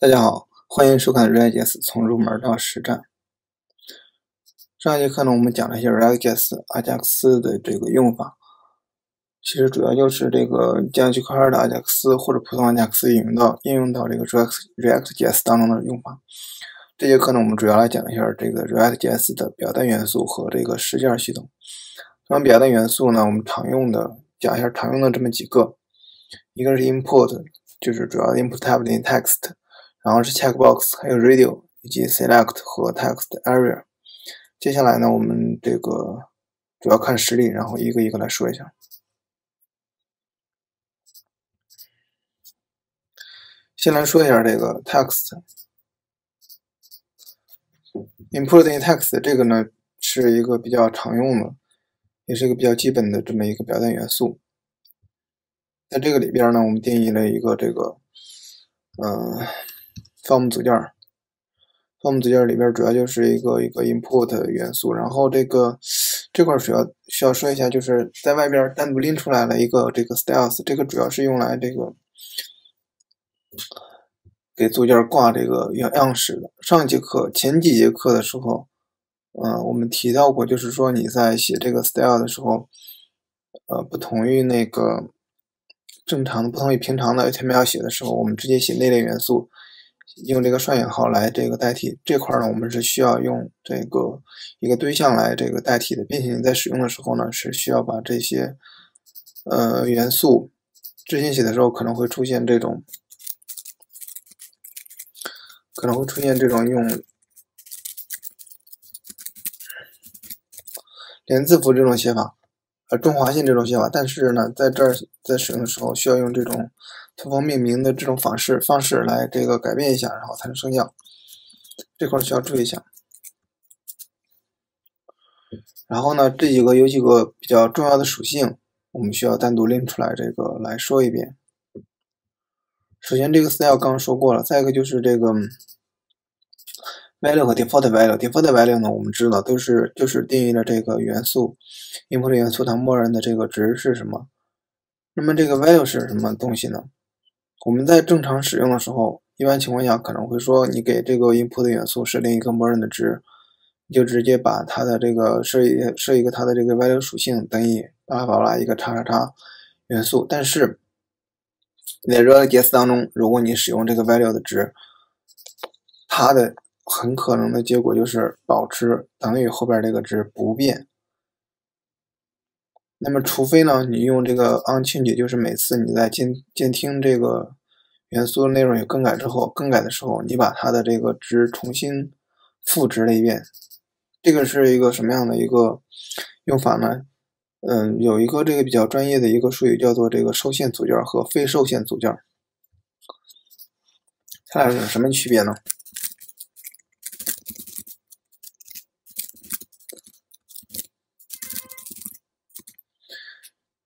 大家好，欢迎收看 React.js 从入门到实战。上一节课呢，我们讲了一下 React.js 阿加克斯的这个用法，其实主要就是这个将区块链的阿加克斯或者普通阿加克斯应用到应用到这个 React React.js 当中的用法。这节课呢，我们主要来讲一下这个 React.js 的表单元素和这个实件系统。那么表单元素呢，我们常用的讲一下常用的这么几个，一个是 import，就是主要的 input type 的 text。然后是 checkbox，还有 radio 以及 select 和 text area。接下来呢，我们这个主要看实例，然后一个一个来说一下。先来说一下这个 text import text，这个呢是一个比较常用的，也是一个比较基本的这么一个表单元素。在这个里边呢，我们定义了一个这个，嗯 form 组件，form 组件里边主要就是一个一个 import 元素，然后这个这块主要需要说一下，就是在外边单独拎出来了一个这个 styles，这个主要是用来这个给组件挂这个样样式的。上节课前几节课的时候，嗯，我们提到过，就是说你在写这个 style 的时候，呃，不同于那个正常的，不同于平常的 HTML 写的时候，我们直接写内类元素。用这个双引号来这个代替这块呢，我们是需要用这个一个对象来这个代替的，并且你在使用的时候呢，是需要把这些呃元素执行写的时候可能会出现这种可能会出现这种用连字符这种写法，呃中华线这种写法，但是呢，在这儿在使用的时候需要用这种。图方命名的这种方式方式来这个改变一下，然后才能生效。这块需要注意一下。然后呢，这几个有几个比较重要的属性，我们需要单独拎出来这个来说一遍。首先，这个 style 刚刚说过了，再一个就是这个 value 和 default value。default value 呢，我们知道都是就是定义了这个元素 input 元素它默认的这个值是什么。那么这个 value 是什么东西呢？我们在正常使用的时候，一般情况下可能会说，你给这个 input 元素设定一个默认的值，你就直接把它的这个设一设一个它的这个 value 属性等于巴拉巴拉一个叉叉叉元素。但是在 React.js 当中，如果你使用这个 value 的值，它的很可能的结果就是保持等于后边这个值不变。那么，除非呢，你用这个 onChange，就是每次你在监监听这个元素内容有更改之后，更改的时候，你把它的这个值重新赋值了一遍。这个是一个什么样的一个用法呢？嗯，有一个这个比较专业的一个术语叫做这个受限组件和非受限组件，它俩有什么区别呢？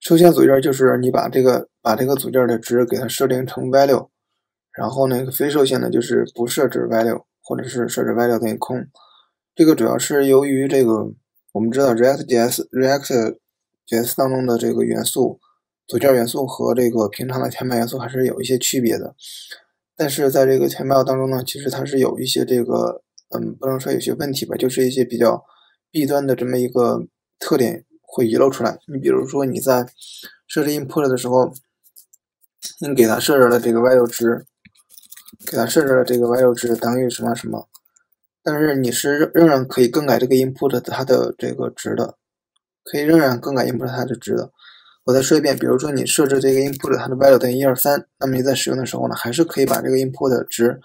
受限组件就是你把这个把这个组件的值给它设定成 value，然后呢，非受限的就是不设置 value，或者是设置 value 等于空。这个主要是由于这个我们知道 React.js React.js 当中的这个元素组件元素和这个平常的填表元素还是有一些区别的。但是在这个填表当中呢，其实它是有一些这个嗯，不能说有些问题吧，就是一些比较弊端的这么一个特点。会遗漏出来。你比如说你在设置 input 的时候，你给它设置了这个 value 值，给它设置了这个 value 值等于什么什么，但是你是仍然可以更改这个 input 它的这个值的，可以仍然更改 input 它的值的。我再说一遍，比如说你设置这个 input 它的 value 等于一二三，那么你在使用的时候呢，还是可以把这个 input 值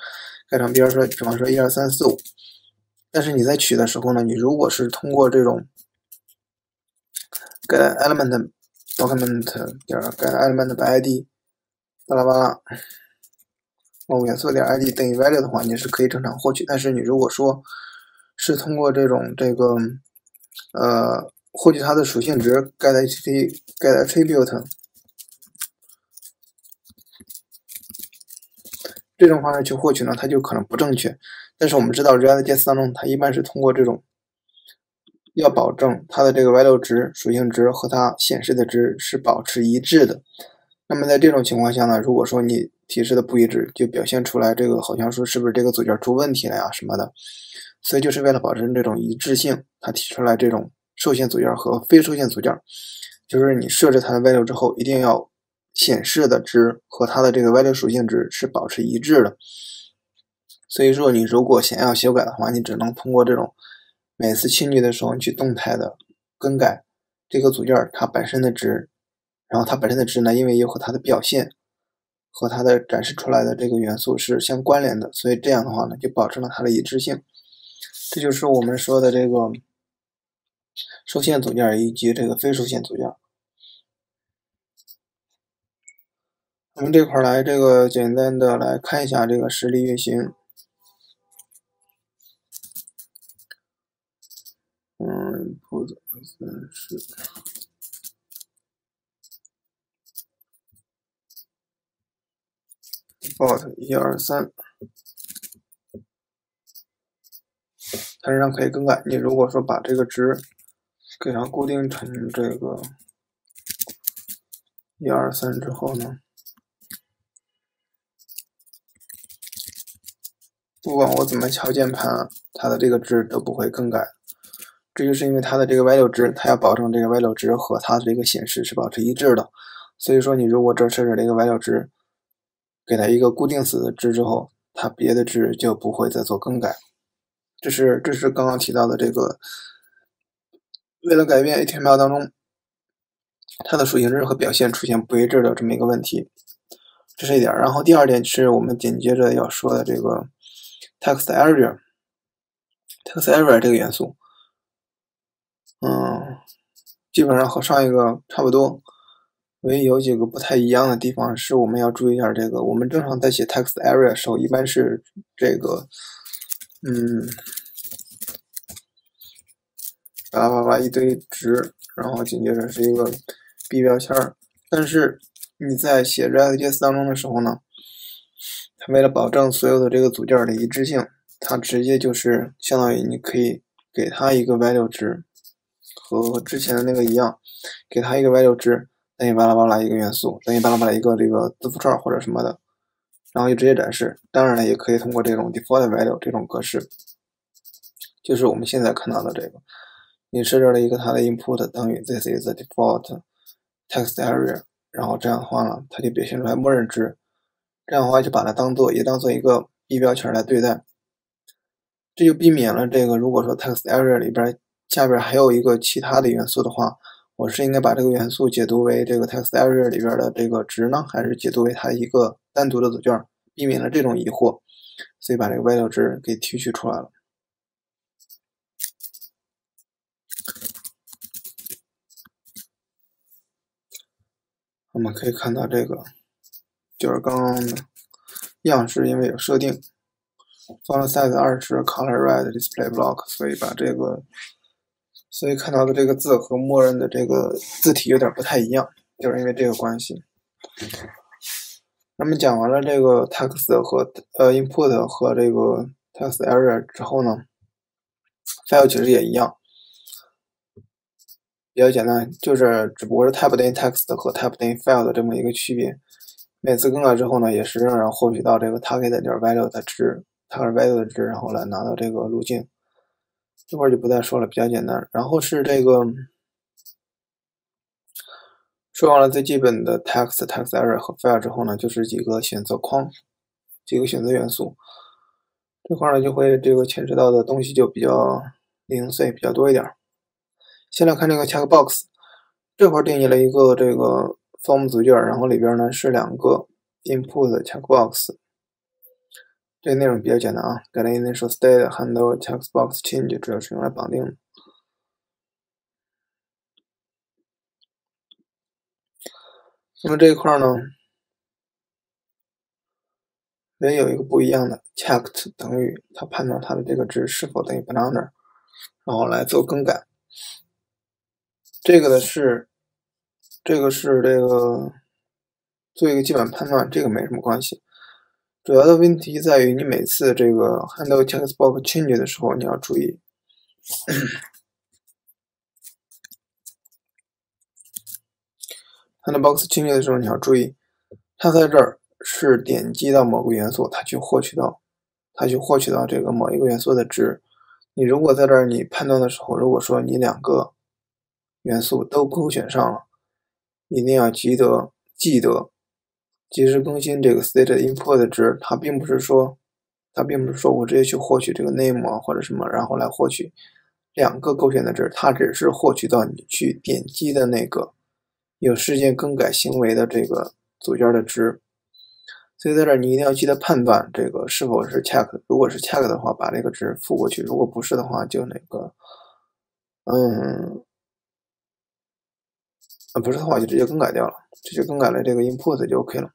改成，比如说，比方说一二三四五。但是你在取的时候呢，你如果是通过这种 get element document 点 get element 的 id 巴拉巴拉某元素点 id 等于 value 的话，你是可以正常获取。但是你如果说是通过这种这个呃获取它的属性值 get ht get attribute 这种方式去获取呢，它就可能不正确。但是我们知道 React.js 当中，它一般是通过这种。要保证它的这个 value 值属性值和它显示的值是保持一致的。那么在这种情况下呢，如果说你提示的不一致，就表现出来这个好像说是不是这个组件出问题了呀什么的。所以就是为了保证这种一致性，它提出来这种受限组件和非受限组件，就是你设置它的 value 之后，一定要显示的值和它的这个 value 属性值是保持一致的。所以说，你如果想要修改的话，你只能通过这种每次清理的时候你去动态的更改这个组件它本身的值，然后它本身的值呢，因为又和它的表现和它的展示出来的这个元素是相关联的，所以这样的话呢，就保证了它的一致性。这就是我们说的这个受限组件以及这个非受限组件。我们这块来这个简单的来看一下这个实例运行。三十，default 一二三。它仍然可以更改。你如果说把这个值给它固定成这个一二三之后呢，不管我怎么敲键盘，它的这个值都不会更改。这就是因为它的这个 value 值，它要保证这个 value 值和它的这个显示是保持一致的。所以说，你如果这设置这个 value 值，给它一个固定死的值之后，它别的值就不会再做更改。这是这是刚刚提到的这个，为了改变 HTML 当中它的属性值和表现出现不一致的这么一个问题，这是一点。然后第二点是我们紧接着要说的这个 text area，text area 这个元素，嗯，基本上和上一个差不多，唯一有几个不太一样的地方是我们要注意一下这个，我们正常在写 text area 的时候，一般是这个。嗯，巴拉巴拉一堆值，然后紧接着是一个 B 标签。但是你在写 React.js 当中的时候呢，它为了保证所有的这个组件的一致性，它直接就是相当于你可以给它一个 value 值，和之前的那个一样，给它一个 value 值等于巴拉巴拉一个元素，等于巴拉巴拉一个这个字符串或者什么的。然后就直接展示，当然了，也可以通过这种 default value 这种格式，就是我们现在看到的这个，你设置了一个它的 input 等于 this is a default text area，然后这样的话呢，它就表现出来默认值，这样的话就把它当做也当做一个 B 标签来对待，这就避免了这个如果说 text area 里边下边还有一个其他的元素的话，我是应该把这个元素解读为这个 text area 里边的这个值呢，还是解读为它一个？单独的组件，避免了这种疑惑，所以把这个 value 值给提取出来了。我们可以看到这个，就是刚刚的样式，因为有设定，font size 二十，color red display block，所以把这个，所以看到的这个字和默认的这个字体有点不太一样，就是因为这个关系。那么讲完了这个 text 和呃 input 和这个 text area 之后呢，file 其实也一样，比较简单，就是只不过是 type 等于 text 和 type 等于 file 的这么一个区别。每次更改之后呢，也是让人获取到这个 target 点 value 的值，target value 的值，然后来拿到这个路径。这块就不再说了，比较简单。然后是这个。说完了最基本的 text、text area 和 file 之后呢，就是几个选择框，几个选择元素。这块呢就会这个牵扯到的东西就比较零碎，比较多一点。先来看这个 checkbox，这块定义了一个这个 form 组件，然后里边呢是两个 input checkbox。这内容比较简单啊，get initial state handle checkbox change，主要是用来绑定的。那么这一块呢，也有一个不一样的，checked 等于它判断它的这个值是否等于 banana，然后来做更改。这个的是，这个是这个做一个基本判断，这个没什么关系。主要的问题在于你每次这个 handle text box change 的时候，你要注意。handle box change 的时候，你要注意，它在这儿是点击到某个元素，它去获取到，它去获取到这个某一个元素的值。你如果在这儿你判断的时候，如果说你两个元素都勾选上了，一定要记得记得及时更新这个 state input 值。它并不是说，它并不是说我直接去获取这个 name 啊或者什么，然后来获取两个勾选的值，它只是获取到你去点击的那个有事件更改行为的这个组件的值。所以在这儿你一定要记得判断这个是否是 check，如果是 check 的话，把这个值付过去；如果不是的话，就那个，嗯，啊不是的话就直接更改掉了，直接更改了这个 input 就 OK 了。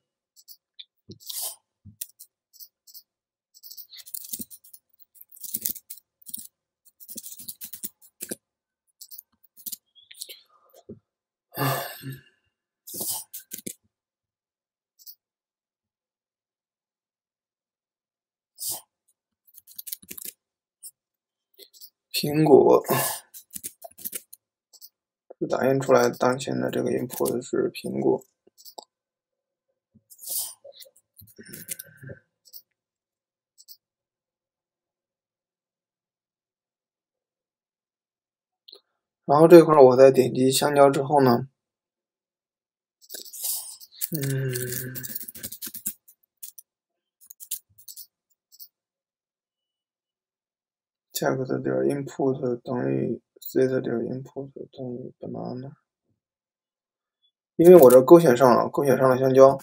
苹果，打印出来当前的这个 input 是苹果。然后这块我在点击香蕉之后呢，嗯。Check 点 input 等于 set 点 input 等于 banana，因为我这勾选上了，勾选上了香蕉，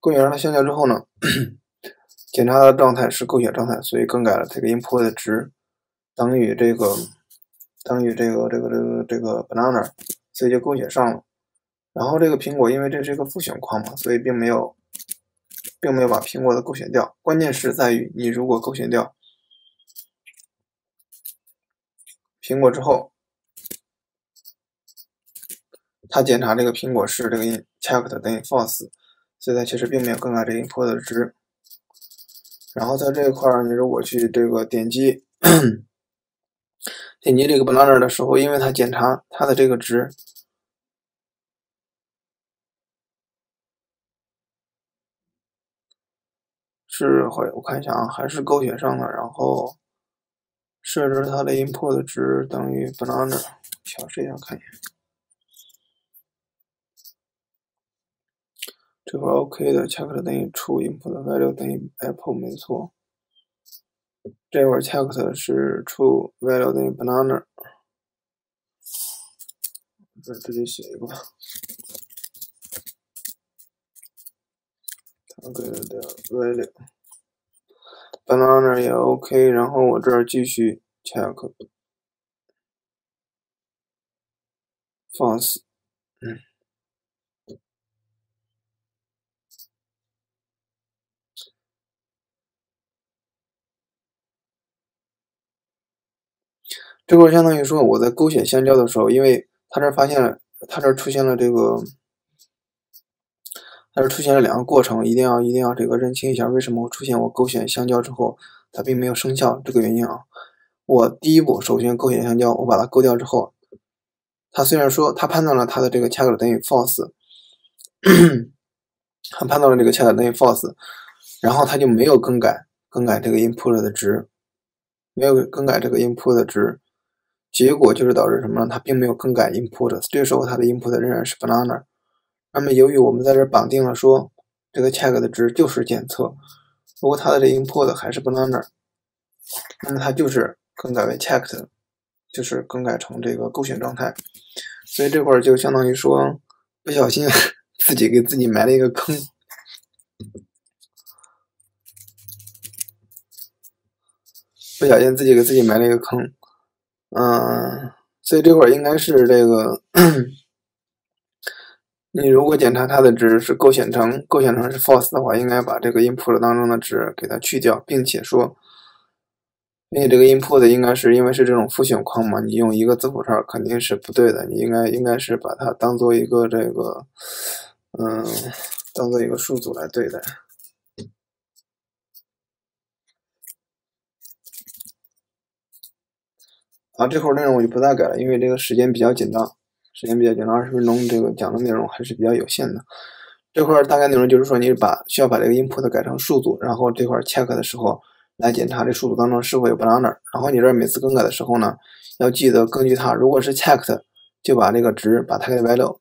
勾选上了香蕉之后呢，检查的状态是勾选状态，所以更改了这个 input 的值等于这个等于这个这个这个这个 banana，所以就勾选上了。然后这个苹果，因为这是一个复选框嘛，所以并没有并没有把苹果的勾选掉。关键是在于你如果勾选掉。苹果之后，它检查这个苹果是这个 checked 等于 false，所以它其实并没有更改这个 input 的值。然后在这一块儿，你如果去这个点击点击这个 banana 的时候，因为它检查它的这个值是会，我看一下啊，还是勾选上的，然后。设置它的 input 值等于 banana，调试一下看一眼。这块 OK 的，checked 等于 true，input value 等于 apple 没错。这会儿 checked 是 true，value 等于 banana。这直接写一个吧。target 的 value。Banana 也 OK，然后我这儿继续 check false，嗯，这块相当于说我在勾选香蕉的时候，因为它这发现了，它这出现了这个。但是出现了两个过程，一定要一定要这个认清一下，为什么会出现我勾选香蕉之后它并没有生效这个原因啊？我第一步首先勾选香蕉，我把它勾掉之后，它虽然说它判断了它的这个 check 等于 false，它判断了这个 check 等于 false，然后它就没有更改更改这个 input 的值，没有更改这个 input 的值，结果就是导致什么呢？它并没有更改 input，这时候它的 input 仍然是 banana。那么，由于我们在这绑定了说这个 check 的值就是检测，如果它的这 input 还是 banana，那么它就是更改为 checked，就是更改成这个勾选状态。所以这块就相当于说不小心 自己给自己埋了一个坑，不小心自己给自己埋了一个坑。嗯，所以这块儿应该是这个。你如果检查它的值是勾选成勾选成是 false 的话，应该把这个 input 当中的值给它去掉，并且说，并且这个 input 应该是因为是这种复选框嘛，你用一个字符串肯定是不对的，你应该应该是把它当做一个这个，嗯，当做一个数组来对待。啊，这会儿内容我就不再改了，因为这个时间比较紧张。时间比较紧，二十分钟这个讲的内容还是比较有限的。这块大概内容就是说，你把需要把这个 input 改成数组，然后这块 check 的时候来检查这数组当中是否有 banner。然后你这每次更改的时候呢，要记得根据它，如果是 checked，就把这个值把它的 value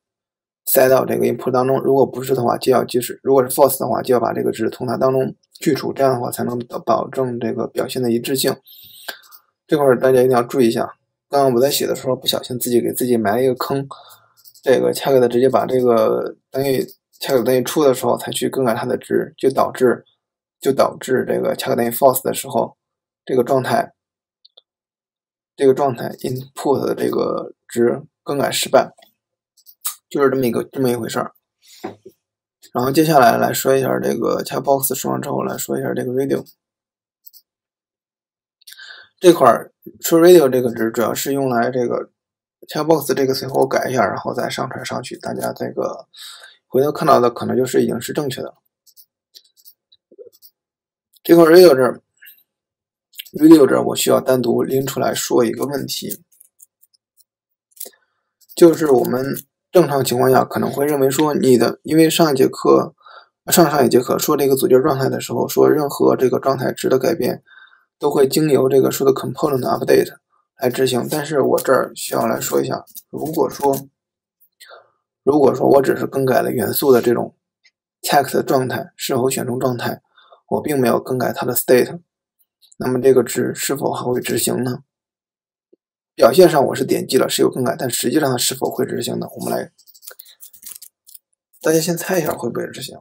塞到这个 input 当中；如果不是的话，就要即使如果是 false 的话，就要把这个值从它当中去除，这样的话才能保证这个表现的一致性。这块大家一定要注意一下。刚刚我在写的时候不小心自己给自己埋了一个坑，这个 check 的直接把这个等于。check 等于出的时候才去更改它的值，就导致就导致这个 check 等于 false 的时候，这个状态这个状态 input 的这个值更改失败，就是这么一个这么一回事儿。然后接下来来说一下这个 checkbox 说完之后，来说一下这个 radio 这块儿说 radio 这个值主要是用来这个 checkbox 这个随后改一下，然后再上传上去，大家这个。回头看到的可能就是已经是正确的。这块 radio 这儿，radio 这儿我需要单独拎出来说一个问题，就是我们正常情况下可能会认为说你的，因为上一节课、上上一节课说这个组件状态的时候，说任何这个状态值的改变都会经由这个数的 component update 来执行，但是我这儿需要来说一下，如果说。如果说我只是更改了元素的这种 check 的状态是否选中状态，我并没有更改它的 state，那么这个值是否还会执行呢？表现上我是点击了是有更改，但实际上它是否会执行呢？我们来，大家先猜一下会不会执行？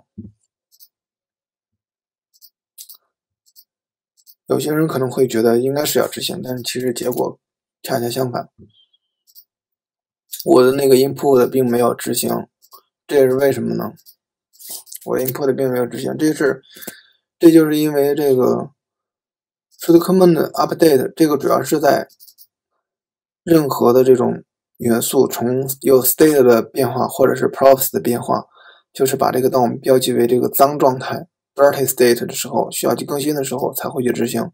有些人可能会觉得应该是要执行，但是其实结果恰恰相反。我的那个 input 并没有执行，这也是为什么呢？我 input 并没有执行，这是，这就是因为这个 should command update 这个主要是在任何的这种元素从有 state 的变化或者是 props 的变化，就是把这个 DOM 标记为这个脏状态 dirty state 的时候，需要去更新的时候才会去执行。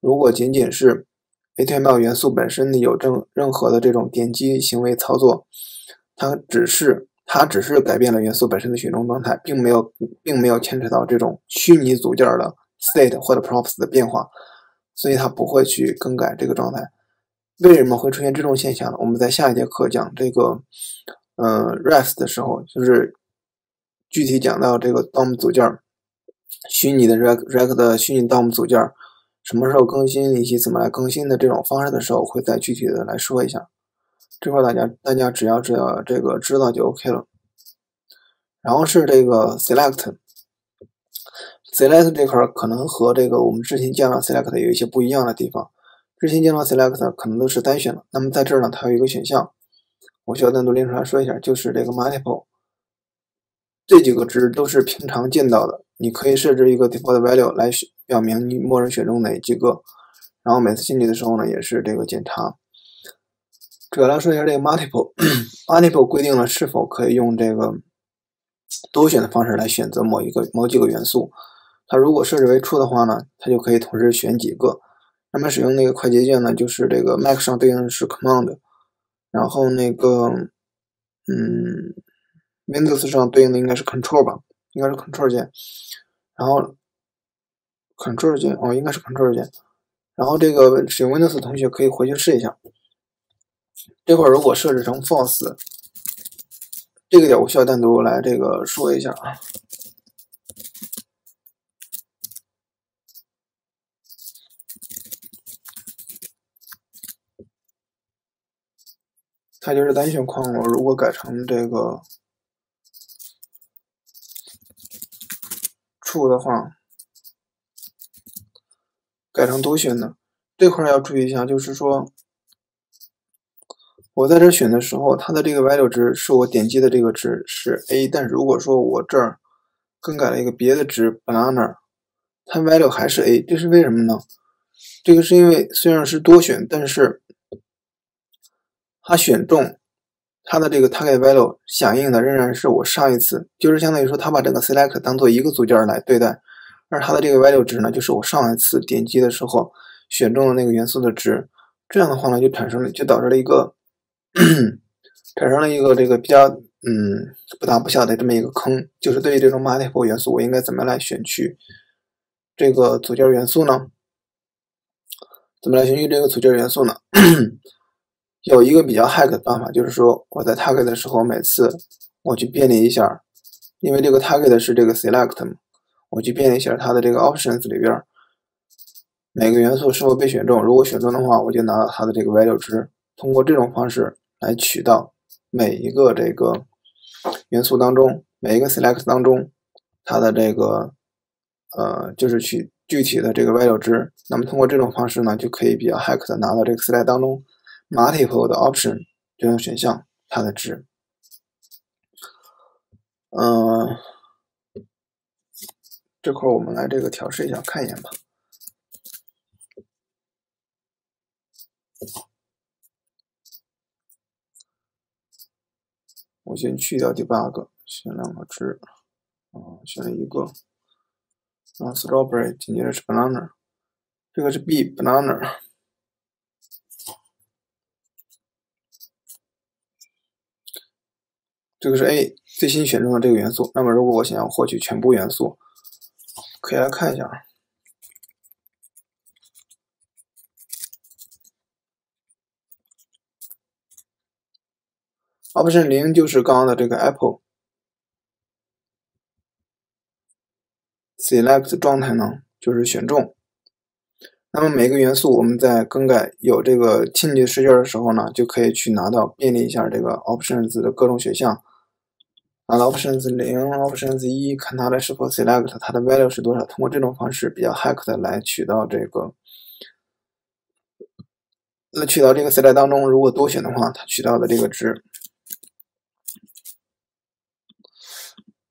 如果仅仅是 HTML 元素本身有正任何的这种点击行为操作，它只是它只是改变了元素本身的选中状态，并没有并没有牵扯到这种虚拟组件的 state 或者 props 的变化，所以它不会去更改这个状态。为什么会出现这种现象呢？我们在下一节课讲这个呃 REST 的时候，就是具体讲到这个 DOM 组件虚拟的 rect rect 的虚拟 DOM 组件。什么时候更新以及怎么来更新的这种方式的时候，会再具体的来说一下。这块大家大家只要知道这个知道就 OK 了。然后是这个 select，select 这块可能和这个我们之前见到 select 有一些不一样的地方。之前见到 select 可能都是单选的，那么在这儿呢，它有一个选项，我需要单独拎出来说一下，就是这个 multiple。这几个值都是平常见到的，你可以设置一个 default value 来。表明你默认选中哪几个，然后每次进去的时候呢，也是这个检查。主要来说一下这个 multiple，multiple 规定了是否可以用这个多选的方式来选择某一个某几个元素。它如果设置为 true 的话呢，它就可以同时选几个。那么使用那个快捷键呢，就是这个 Mac 上对应的是 command，然后那个嗯 Windows 上对应的应该是 control 吧，应该是 control 键，然后。Ctrl 键哦，应该是 Ctrl 键。然后这个使用 Windows 的同学可以回去试一下。这块如果设置成 False，这个点我需要单独来这个说一下啊。它就是单选框，了如果改成这个 True 的话。改成多选的这块要注意一下，就是说，我在这选的时候，它的这个 value 值是我点击的这个值是 a，但如果说我这儿更改了一个别的值 banana，它 value 还是 a，这是为什么呢？这个是因为虽然是多选，但是它选中它的这个 target value 响应的仍然是我上一次，就是相当于说它把这个 select 当做一个组件来对待。而它的这个 value 值呢，就是我上一次点击的时候选中的那个元素的值。这样的话呢，就产生了，就导致了一个 产生了一个这个比较嗯不大不小的这么一个坑，就是对于这种 multiple 元素，我应该怎么来选取这个组件元素呢？怎么来选取这个组件元素呢？有一个比较 hack 的办法，就是说我在 target 的时候，每次我去便利一下，因为这个 target 是这个 select 嘛，我去便利一下它的这个 options 里边。每个元素是否被选中？如果选中的话，我就拿到它的这个 value 值。通过这种方式来取到每一个这个元素当中，每一个 select 当中它的这个呃，就是取具体的这个 value 值。那么通过这种方式呢，就可以比较 hack 的拿到这个 select 当中 multiple 的 option 这种选项它的值。嗯，这块我们来这个调试一下，看一眼吧。我先去掉 debug，选两个值，啊，选了一个，然后 strawberry，紧接着是 banana，这个是 b banana，这个是 a 最新选中的这个元素。那么如果我想要获取全部元素，可以来看一下啊。option 零就是刚刚的这个 apple，select 状态呢就是选中。那么每个元素我们在更改有这个编辑试卷的时候呢，就可以去拿到便利一下这个 options 的各种选项。啊 options 零、options 一，看它的是否 select，它的 value 是多少。通过这种方式比较 hack 的来取到这个，那取到这个 select 当中，如果多选的话，它取到的这个值。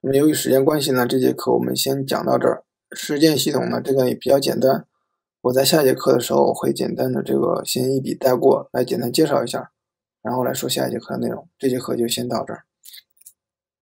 那么由于时间关系呢，这节课我们先讲到这儿。实践系统呢，这个也比较简单。我在下节课的时候会简单的这个先一笔带过来，简单介绍一下，然后来说下一节课的内容。这节课就先到这儿。